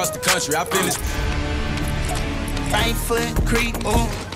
across the country, I feel it. Right foot creep, ooh.